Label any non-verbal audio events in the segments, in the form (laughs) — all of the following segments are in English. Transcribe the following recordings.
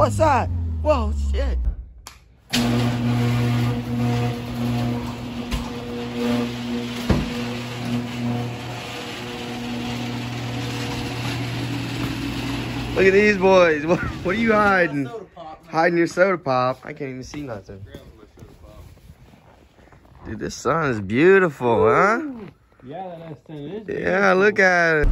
What's that? Whoa, shit. Look at these boys. (laughs) What, what are you hiding? Hiding your soda pop. I can't even see nothing. Dude, this sun is beautiful, huh? Yeah, that S10 is. Yeah, look at it.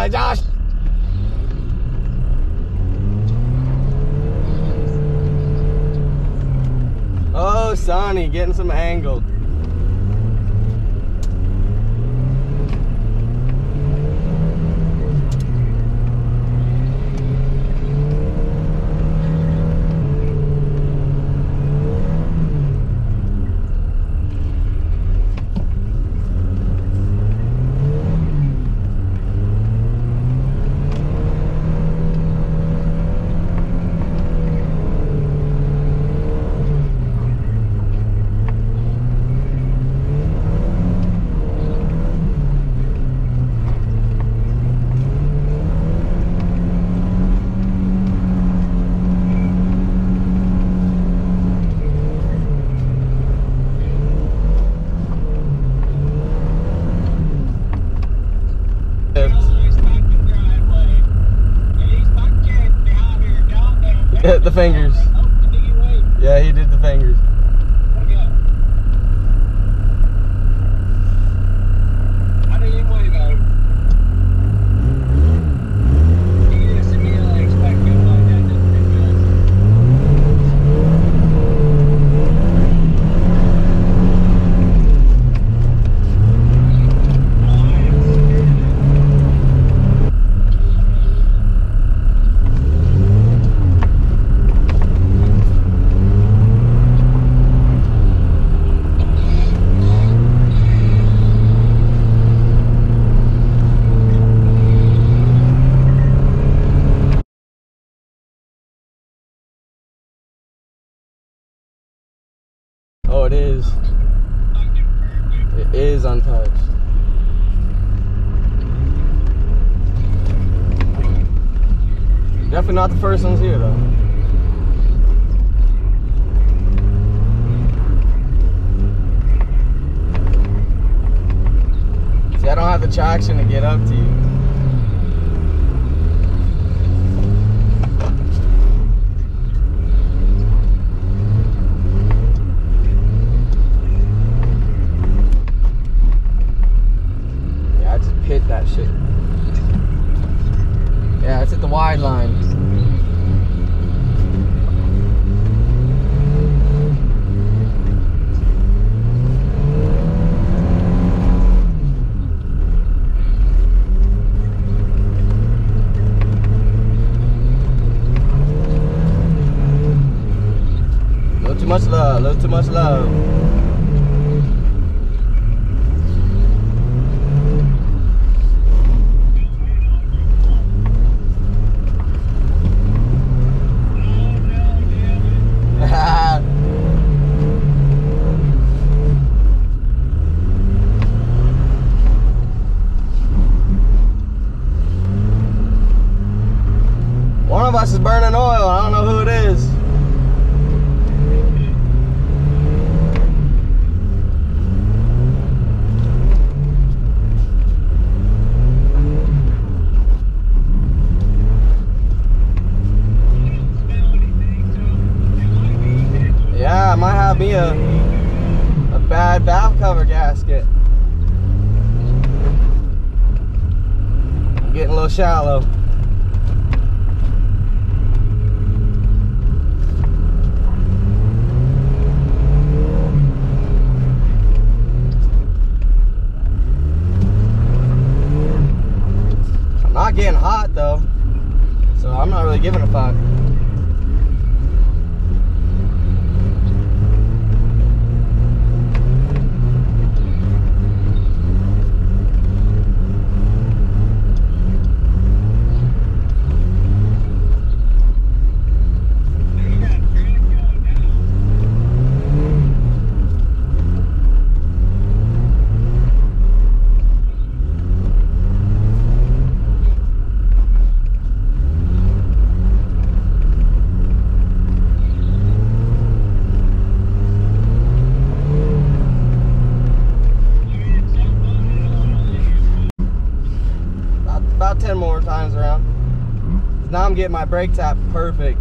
Yeah, Josh. Oh, Sonny, getting some angled. (laughs) the fingers. Yeah, he did the fingers. Not the first ones here though. See, I don't have the traction to get up to you. Yeah, I just pit that shit. Yeah, it's at the wide line. little too much love, little too much love. One of us is burning oil. I don't know who it is. Me a a bad valve cover gasket. I'm getting a little shallow. I'm not getting hot though, so I'm not really giving a fuck. About, about 10 more times around. Hmm? Now I'm getting my brake tap perfect.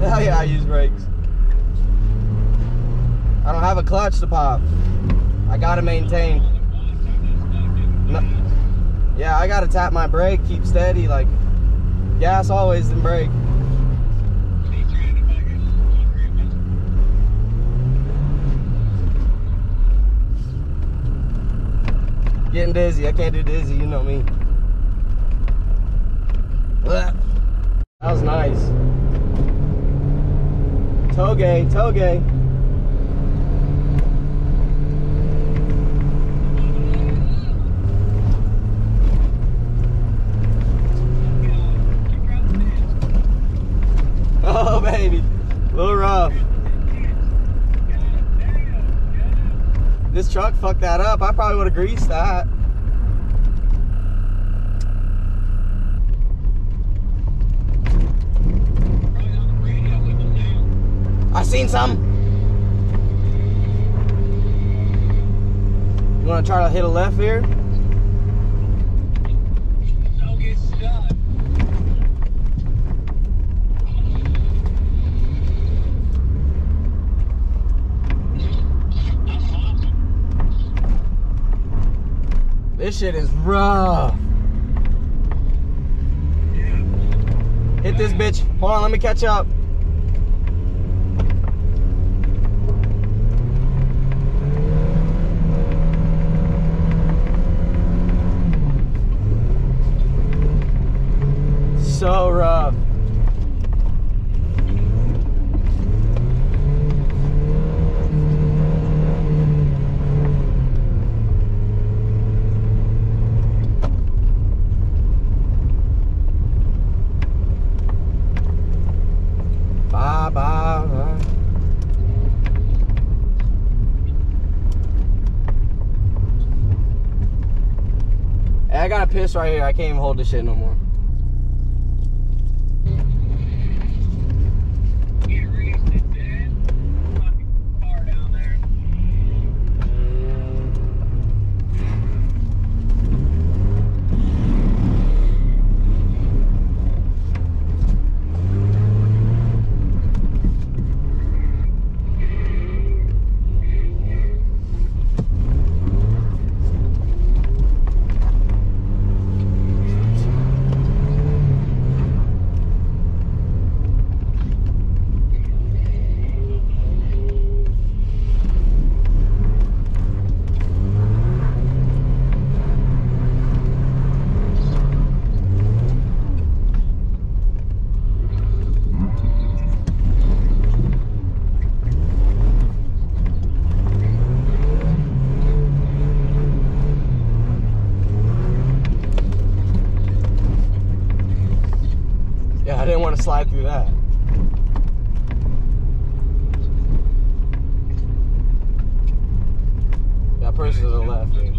Hell yeah, I use brakes. I don't have a clutch to pop. I gotta maintain. No, yeah, I gotta tap my brake, keep steady, like gas always and brake. Getting dizzy. I can't do dizzy, you know me. That was nice. Toge, toge. Oh baby, a little rough. This truck fucked that up. I probably would have greased that. I seen some. You want to try to hit a left here? This shit is rough. Hit this bitch. Hold on, let me catch up. So rough. gotta piss right here. I can't even hold this shit no more. Yeah, I didn't want to slide through that. That person to the left. dude.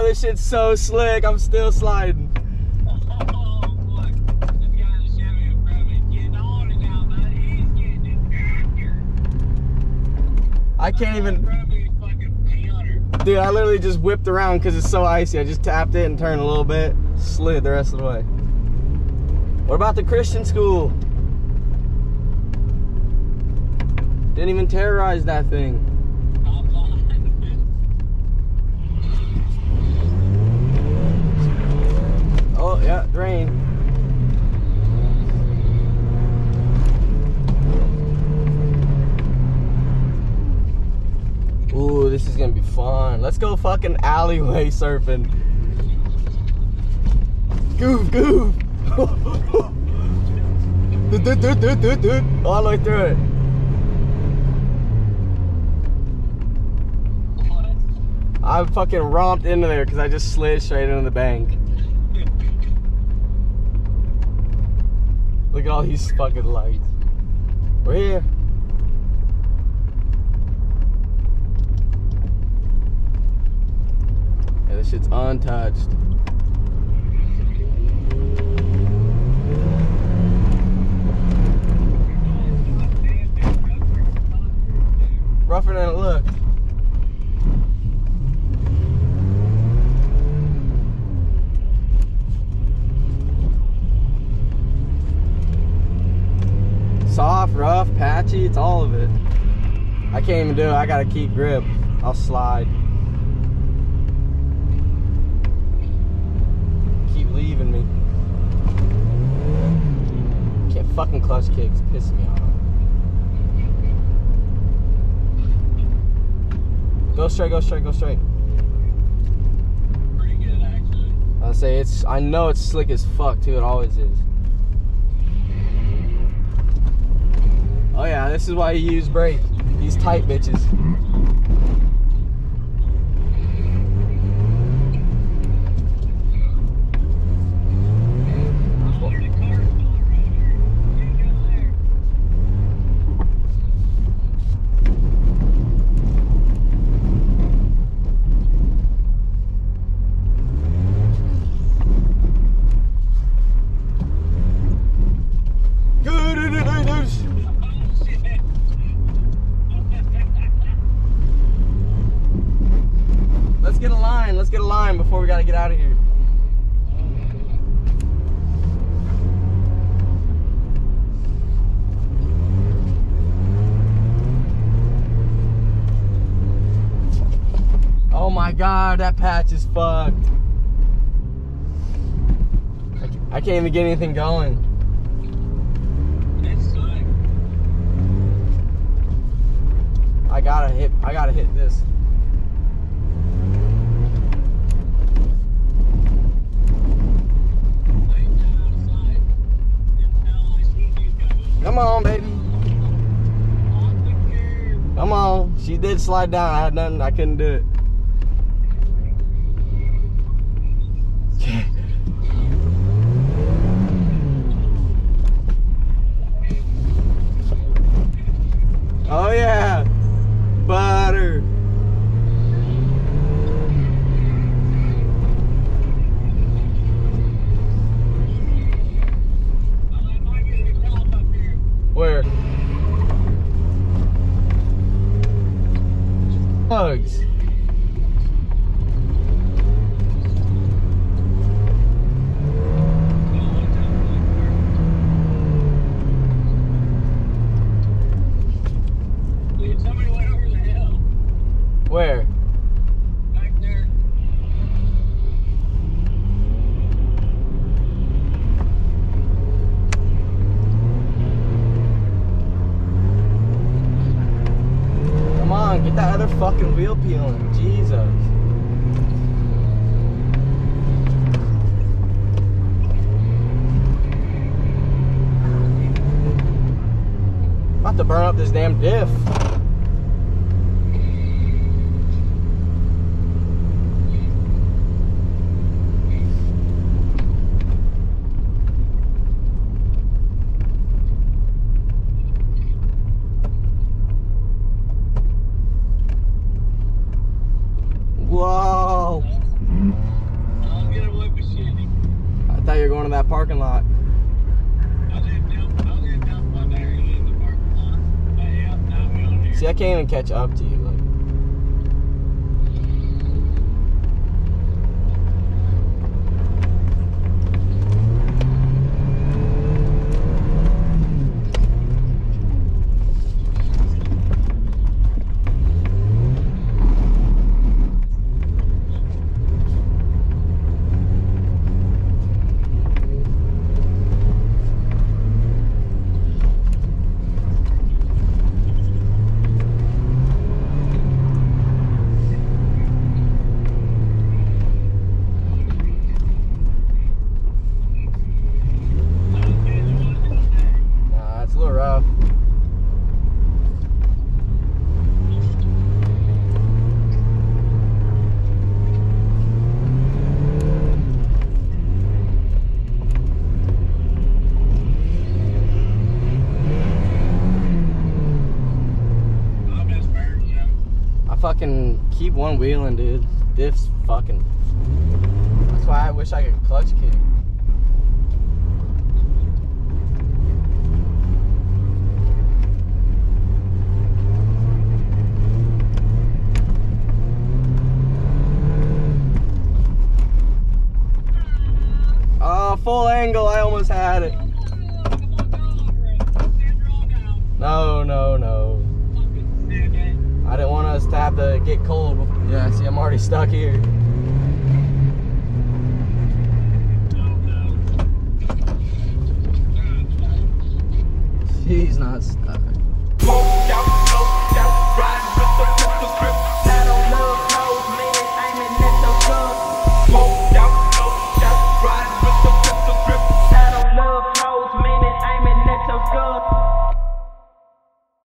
No, this shit's so slick. I'm still sliding. I can't even. Dude, I literally just whipped around because it's so icy. I just tapped it and turned a little bit, slid the rest of the way. What about the Christian school? Didn't even terrorize that thing. Oh, yeah, drain. Ooh, this is gonna be fun. Let's go fucking alleyway surfing. Goof, goof. Doot, doot, doot, doot, doot. All the way through it. I fucking romped into there because I just slid straight into the bank. Look at all these fucking lights. We're here. This shit's untouched. Rougher than it looked. Soft, rough, patchy, it's all of it. I can't even do it. I gotta keep grip. I'll slide. Leaving me. Can't fucking clutch kick. It's pissing me off. Go straight, go straight, go straight. I say it's. I know it's slick as fuck too. It always is. Oh yeah, this is why you use brake. These tight bitches. Let's get a line. Let's get a line before we gotta get out of here. Oh my god, that patch is fucked. I can't even get anything going. I gotta hit. I gotta hit this. Come on, baby. Come on. She did slide down. I had nothing. I couldn't do it. Where? Back there. Come on, get that other fucking wheel peeling. Jesus. About to burn up this damn diff. Whoa. I'll get away with shit. I thought you were going to that parking lot. I was in dump, I was in dump my battery in the parking lot. But yeah, now we on here. See, I can't even catch up to you. Like, nah, it's a little rough. I miss Barry, you know. I fucking keep one wheeling, dude. Diff's fucking. That's why I wish I could clutch kick. Oh, full angle. I almost had it. No, no, no. I didn't want us to have to get cold. Yeah, see, I'm already stuck here. He's not stuck.